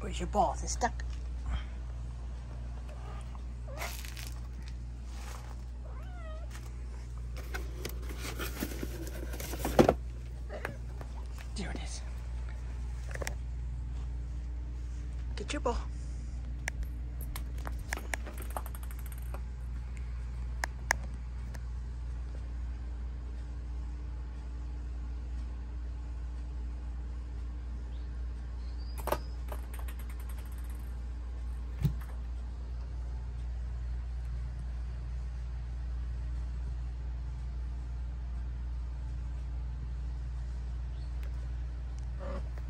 Where's your ball? It's stuck? There it is. Get your ball.